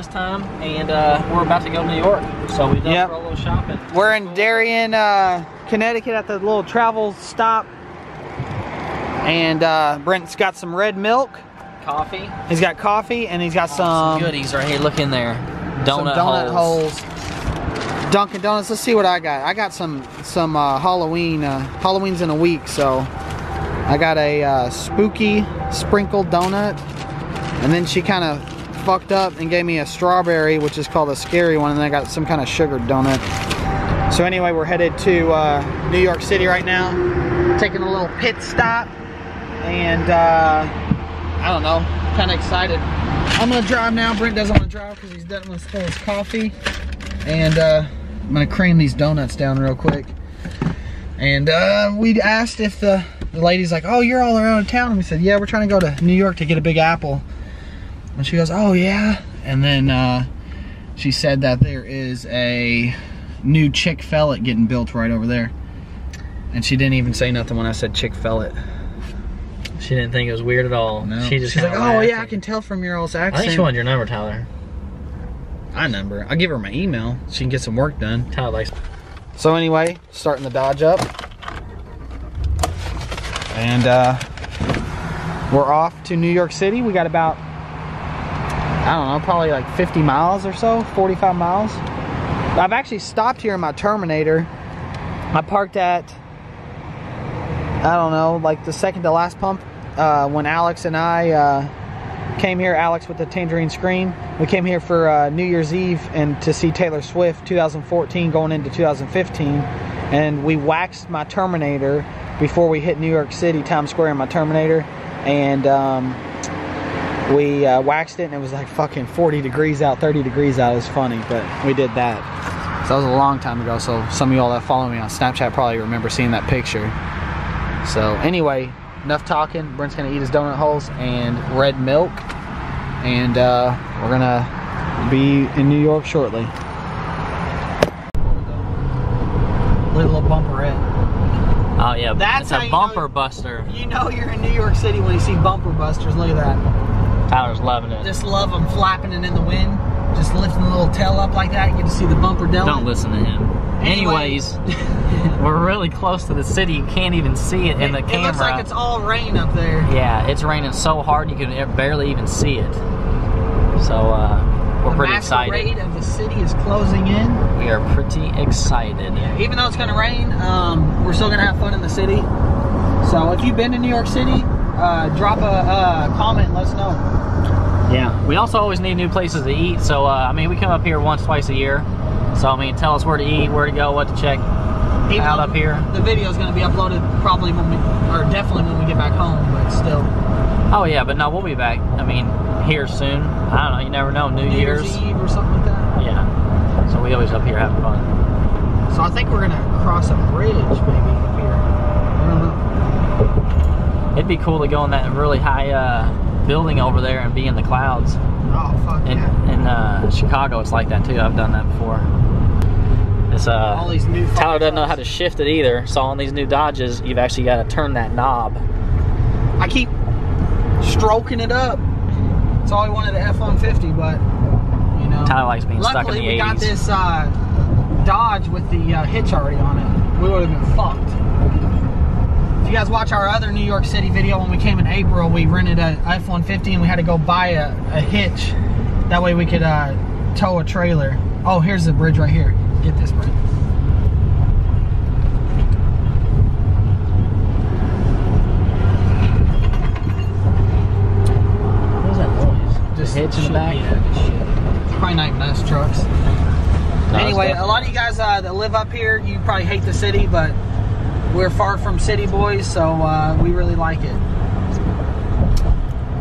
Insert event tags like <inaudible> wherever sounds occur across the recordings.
this time, and uh, we're about to go to New York. So we done Yep. for a little shopping. We're in Darien, uh, Connecticut at the little travel stop. And uh, Brent's got some red milk. Coffee. He's got coffee and he's got Some some, goodies right here. Look in there. Donut, donut holes. holes. Dunkin' Donuts. Let's see what I got. I got some some uh, Halloween. Uh, Halloween's in a week, so I got a uh, spooky sprinkled donut, and then she kind of fucked up and gave me a strawberry, which is called a scary one, and then I got some kind of sugar donut. So anyway, we're headed to uh, New York City right now, taking a little pit stop, and uh, I don't know, kind of excited. I'm gonna drive now. Brent doesn't want to drive because he's done with his coffee, and uh, I'm gonna cream these donuts down real quick. And uh, we asked if the, the lady's like, "Oh, you're all around town," and we said, "Yeah, we're trying to go to New York to get a Big Apple." And she goes, "Oh yeah," and then uh, she said that there is a new Chick Fil A getting built right over there. And she didn't even say nothing when I said Chick Fil A. She didn't think it was weird at all. No. She just She's like, "Oh yeah, I can tell from your I accent." think she wanted your number, Tyler. I number. I'll give her my email. She can get some work done. Tyler likes. So anyway, starting the Dodge up. And uh, we're off to New York City. We got about, I don't know, probably like 50 miles or so, 45 miles. I've actually stopped here in my Terminator. I parked at, I don't know, like the second to last pump uh, when Alex and I uh, came here. Alex with the tangerine screen. We came here for uh, New Year's Eve and to see Taylor Swift 2014 going into 2015, and we waxed my Terminator before we hit New York City Times Square in my Terminator, and um, we uh, waxed it and it was like fucking 40 degrees out, 30 degrees out. It was funny, but we did that. So that was a long time ago. So some of y'all that follow me on Snapchat probably remember seeing that picture. So anyway, enough talking. Brent's gonna eat his donut holes and red milk, and uh, we're gonna be in New York shortly. Look at the little bumperette. Oh yeah, That's it's a bumper know- buster. You know you're in New York City when you see bumper busters. Look at that. Tyler's loving it. Just love them flapping it in the wind. Just lifting the little tail up like that. You get to see the bumper deli. Don't listen to him. Anyways, <laughs> we're really close to the city. You can't even see it in the it, camera. It looks like it's all rain up there. Yeah, it's raining so hard you can barely even see it. So uh, we're the pretty excited. of the city is closing in. We are pretty excited. Yeah, even though it's gonna rain, um, we're still gonna have fun in the city. So if you've been to New York City, uh, drop a, uh comment and let us know. Yeah. We also always need new places to eat. So uh, I mean, we come up here once, twice a year. So I mean, tell us where to eat, where to go, what to check Even out up here. The video is gonna be uploaded probably when we, or definitely when we get back home, but still. Oh yeah, but no, we'll be back. I mean, here soon. I don't know. You never know. New, New Year's Eve or something like that. Yeah. So we always up here having fun. So I think we're gonna cross a bridge maybe here. I don't know. It'd be cool to go in that really high uh, building over there and be in the clouds. Oh fuck In yeah. in uh, Chicago, it's like that too. I've done that before. It's All uh, these new Tyler doesn't know how to shift it either. So on these new Dodges, you've actually got to turn that knob. I keep stroking it up. It's all I wanted the F-150, but you know. Tyler likes being stuck in Luckily, the we got this uh, Dodge with the uh, hitch already on it. We would have been fucked. You guys watch our other New York City video when we came in April, we rented a F-150 and we had to go buy a, a hitch. That way we could uh, tow a trailer. Oh, here's the bridge right here. Get this, Brent. What that noise? Just hitch in the back? Yeah. Probably not trucks. No, anyway, a lot of you guys uh, that live up here, you probably hate the city, but we're far from city boys, so uh, we really like it.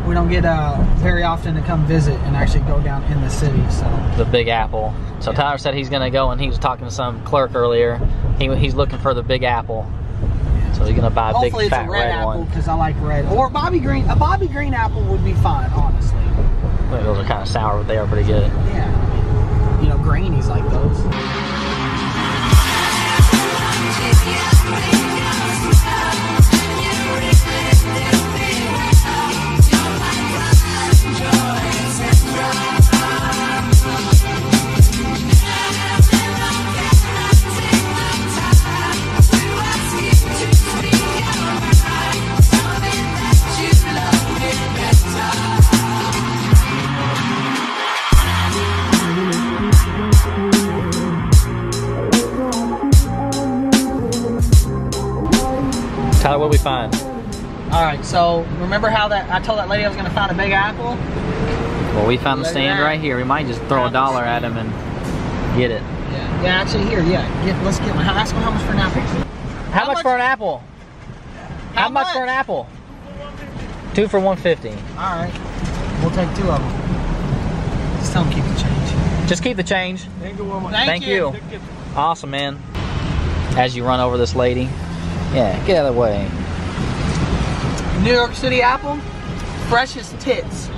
We don't get uh, very often to come visit and actually go down in the city, so the Big Apple. So Tyler said he's gonna go, and he was talking to some clerk earlier. He, he's looking for the Big Apple. So he's gonna buy a hopefully big fat a red, red, apple one. because I like red. Or Bobby Green. A Bobby Green apple would be fine, honestly. I think those are kind of sour, but they are pretty good. Yeah, you know, greenies like those. What we find? All right, so remember how that I told that lady I was gonna find a big apple? Well, we found the Look at stand right here. We might just throw a dollar at him and get it. Yeah. Yeah, actually here, yeah. Get, let's get one. Ask him how much for an apple. How, How much, much- for an apple? How, How much, much? for an apple? Two for 150. All right, we'll take two of them. Just tell him keep the change. Just keep the change. Thank, you. Thank you. Awesome, man. As you run over this lady. Yeah, get out of the way. New York City apple, fresh as tits.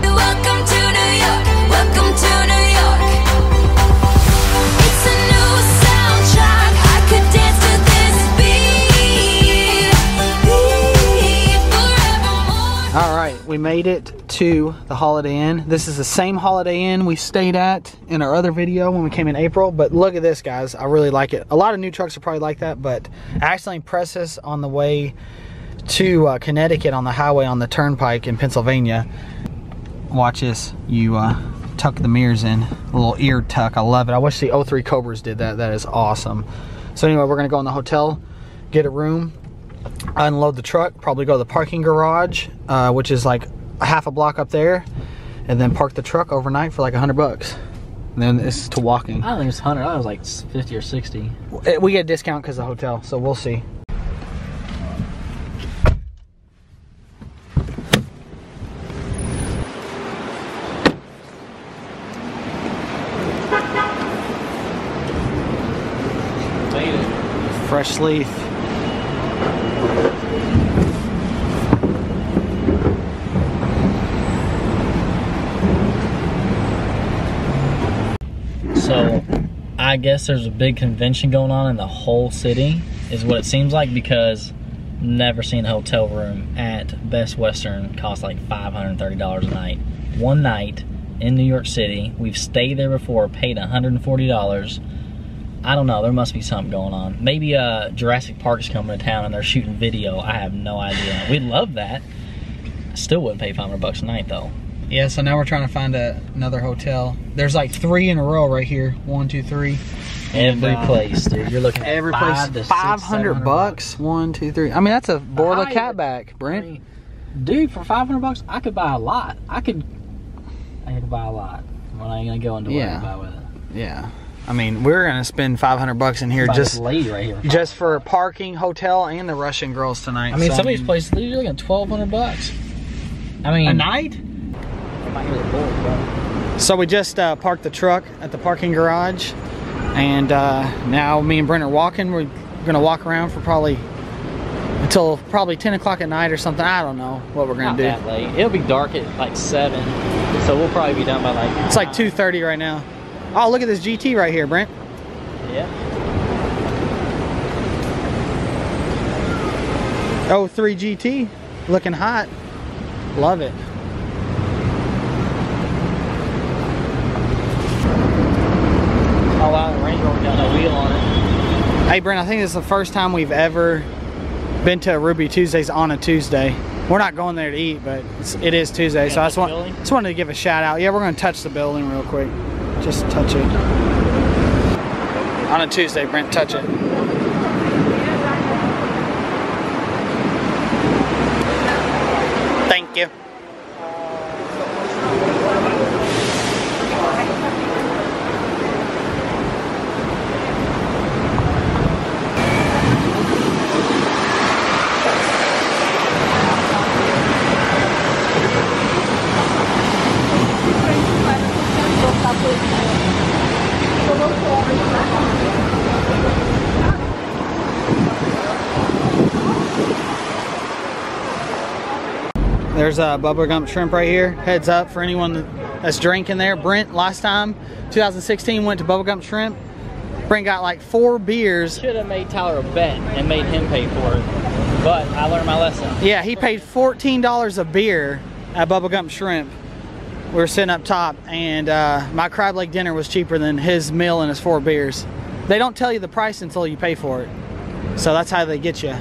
Welcome to New York. Welcome to New York. We made it to the Holiday Inn. This is the same Holiday Inn we stayed at in our other video when we came in April. But look at this, guys. I really like it. A lot of new trucks are probably like that, but I accidentally pressed this on the way to uh, Connecticut on the highway on the turnpike in Pennsylvania. Watch this. You uh, tuck the mirrors in. A little ear tuck. I love it. I wish the 03 Cobras did that. That is awesome. So anyway, we're going to go in the hotel, get a room, unload the truck, probably go to the parking garage, uh, which is like a half a block up there, and then park the truck overnight for like a hundred bucks. And then it's to walking. I don't think it's 100. I thought it was like 50 or 60. Uh, We get a discount because of the hotel, so we'll see. Fresh leaf. So, I guess there's a big convention going on in the whole city, is what it seems like, because never seen a hotel room at Best Western cost like $530 a night. One night in New York City. We've stayed there before, paid $140. I don't know. There must be something going on. Maybe uh, Jurassic Park's coming to town and they're shooting video. I have no idea. We'd love that. I still wouldn't pay 500 bucks a night though. Yeah, so now we're trying to find a, another hotel. There's like three in a row right here. One, two, three. Every uh, place, dude. You're looking at Every five place, to five six, hundred 700 bucks. One, two, three. I mean, that's a Borla I- catback, I Brent. mean, dude, for 500 bucks, I could buy a lot. I could, I could buy a lot. We're not gonna go into what Yeah. I buy with it. Yeah. I mean, we're gonna spend five hundred bucks in here just lady right here. just for parking, hotel, and the Russian girls tonight. I mean, So, some of these places you're looking at 1,200 bucks. I mean, a night. I might hear the bro. So we just uh, parked the truck at the parking garage, and uh, now me and Brent are walking. We're gonna walk around for probably until probably ten o'clock at night or something. I don't know what we're gonna Not do. that late. It'll be dark at like seven, so we'll probably be done by like. It's like two thirty right now. Oh, look at this GT right here, Brent. Yeah. Oh, 03 GT, looking hot. Love it. Oh wow, the Range Rover got no wheel on it. Hey, Brent, I think this is the first time we've ever been to Ruby Tuesdays on a Tuesday. We're not going there to eat, but it's, it is Tuesday, so I just, want, building? just wanted to give a shout out. Yeah, we're going to touch the building real quick. Just touch it. On a Tuesday, Brent, touch it. Thank you. There's a Bubba Gump shrimp right here. Heads up for anyone that's drinking there. Brent, last time, 2016, went to Bubba Gump shrimp. Brent got like four beers. Should have made Tyler a bet and made him pay for it, but I learned my lesson. Yeah, he paid $14 a beer at Bubba Gump shrimp. We were sitting up top, and uh, my crab leg dinner was cheaper than his meal and his four beers. They don't tell you the price until you pay for it. So that's how they get you.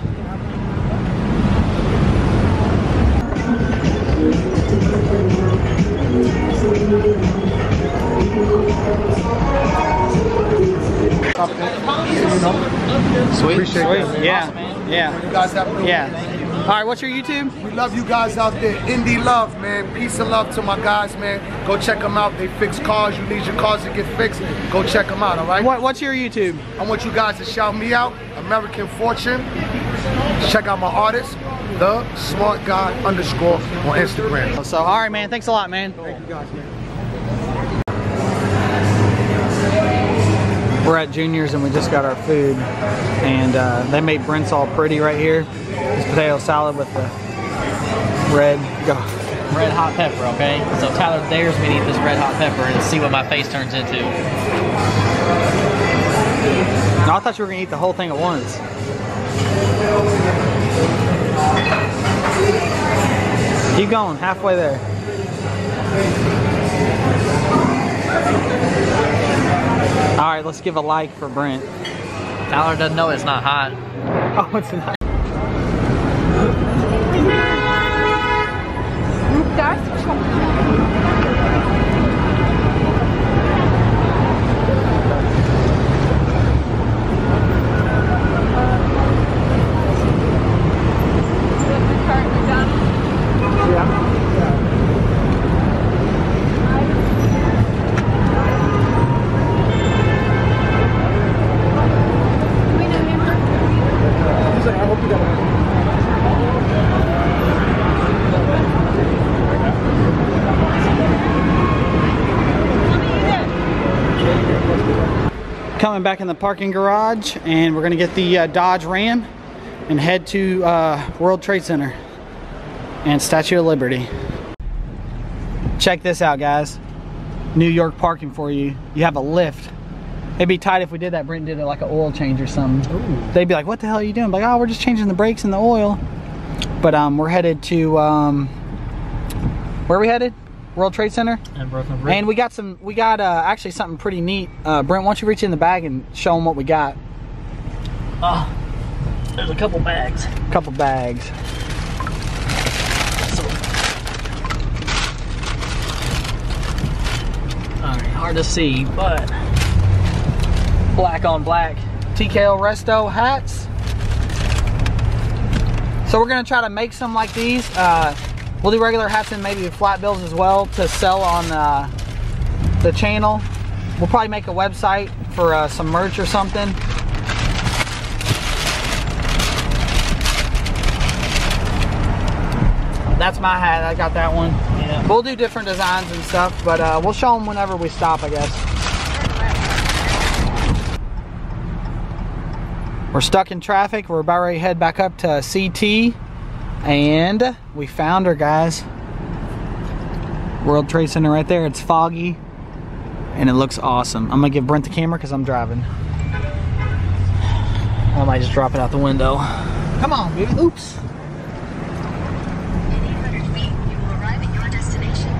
Sweet. Sweet. Yeah. Awesome, man. Yeah. guys have a good Yeah. weekend. All right, what's your YouTube? We love you guys out there. Indie love, man. Peace and love to my guys, man. Go check them out. They fix cars. You need your cars to get fixed. Go check them out, all right? What, what's your YouTube? I want you guys to shout me out. American Fortune. Check out my artist, the smart guy underscore on Instagram. So, all right, man. Thanks a lot, man. We're at Junior's and we just got our food, and uh, they made Brent's all pretty right here. This potato salad with the red. Go. Red hot pepper, okay? So Tyler dares me to eat this red hot pepper and see what my face turns into. No, I thought you were gonna eat the whole thing at once. Keep going, halfway there. All right, let's give a like for Brent. Tyler doesn't know it's not hot. <laughs> Oh, it's not. Coming back in the parking garage, and we're gonna get the uh, Dodge Ram and head to uh, World Trade Center and Statue of Liberty. Check this out, guys. New York parking for you. You have a lift. It'd be tight if we did that. Brent did it like an oil change or something. They'd be like, "What the hell are you doing?" Like, "Oh, we're just changing the brakes and the oil." But um, we're headed to um, where are we headed? World Trade Center. And broken brick. And we got some, we got uh, actually something pretty neat. Uh, Brent, why don't you reach in the bag and show them what we got? oh, there's a couple bags. A couple bags. Alright, hard to see, but black on black. TKO Resto hats. So we're gonna try to make some like these. Uh, we'll do regular hats and maybe flat bills as well to sell on uh, the channel. We'll probably make a website for uh, some merch or something. That's my hat. I got that one. Yeah. We'll do different designs and stuff, but uh, we'll show them whenever we stop, I guess. We're stuck in traffic. We're about ready to head back up to CT. And we found her, guys. World Trade Center right there. It's foggy. And it looks awesome. I'm to give Brent the camera because I'm driving. I might just drop it out the window. Come on, baby. Oops. In 800 feet, you will arrive at your destination.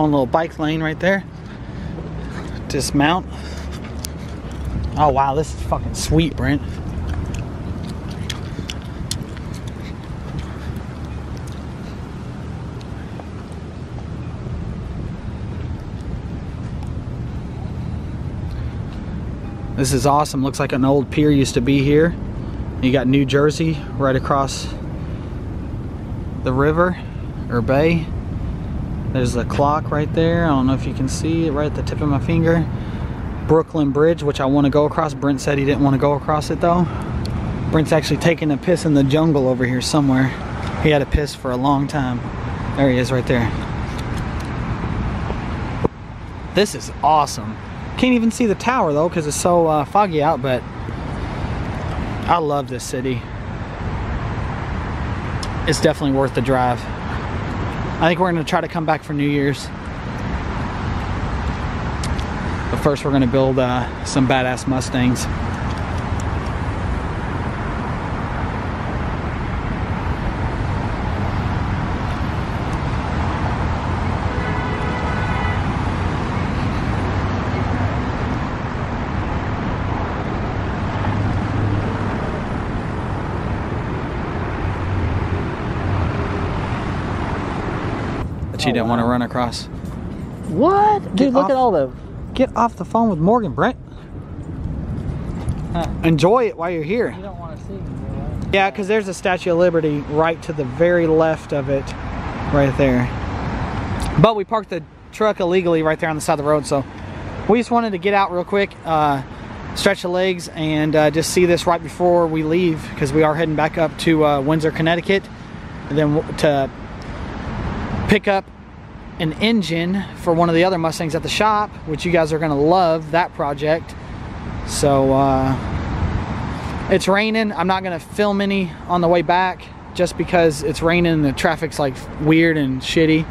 A little bike lane right there. Dismount. Oh, wow. This is fucking sweet, Brent. This is awesome. Looks like an old pier used to be here. You got New Jersey right across the river or bay. There's a clock right there. I don't know if you can see it right at the tip of my finger. Brooklyn Bridge, which I want to go across. Brent said he didn't want to go across it though. Brent's actually taking a piss in the jungle over here somewhere. He had a piss for a long time. There he is right there. This is awesome. Can't even see the tower though because it's so uh, foggy out, but I love this city. It's definitely worth the drive. I think we're gonna try to come back for New Year's. But first we're gonna build uh, some badass Mustangs. Oh, didn't want to run across. What? Dude, Get look off- at all the. Get off the phone with Morgan, Brent. Huh. Enjoy it while you're here. You don't want to see. Yeah, because there's a Statue of Liberty right to the very left of it, right there. But we parked the truck illegally right there on the side of the road, so we just wanted to get out real quick, uh, stretch the legs, and uh, just see this right before we leave because we are heading back up to uh, Windsor, Connecticut, and then to pick up an engine for one of the other Mustangs at the shop, which you guys are to love that project. So, uh, it's raining. I'm not gonna film any on the way back just because it's raining and the traffic's like weird and shitty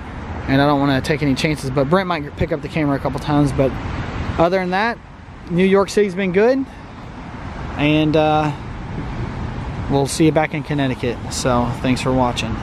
and I don't want to take any chances. But Brent might pick up the camera a couple times. But other than that, New York City's been good and uh, we'll see you back in Connecticut. So thanks for watching.